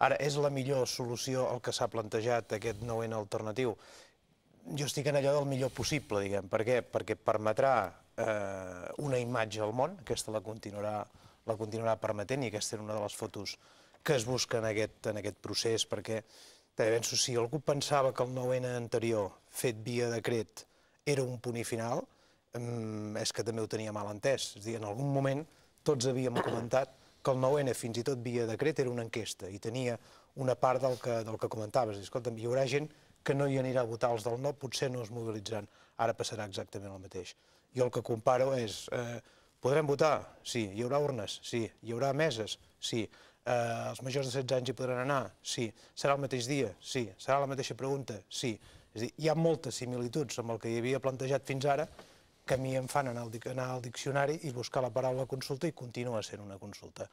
Ara, és la millor solució el que s'ha plantejat aquest 9N alternatiu? Jo estic en allò del millor possible, diguem. Per què? Perquè permetrà eh, una imatge al món, aquesta la continuarà, la continuarà permetent, i aquesta era una de les fotos que es busca en aquest, en aquest procés, perquè també penso, si algú pensava que el 9N anterior, fet via decret, era un punt i final, és que també ho tenia mal entès. És a dir, en algun moment tots havíem comentat que el 9N, fins i tot via decret, era una enquesta i tenia una part del que, del que comentaves. Dir, escolta, hi haurà gent que no hi anirà a votar els del no, potser no es mobilitzaran. Ara passarà exactament el mateix. Jo el que comparo és, eh, podrem votar? Sí. Hi haurà urnes? Sí. Hi haurà meses? Sí. Eh, els majors de 16 anys hi podran anar? Sí. Serà el mateix dia? Sí. Serà la mateixa pregunta? Sí. És dir, hi ha moltes similituds amb el que hi havia plantejat fins ara que a mi em fan anar al, diccionari i buscar la paraula consulta i continua sent una consulta.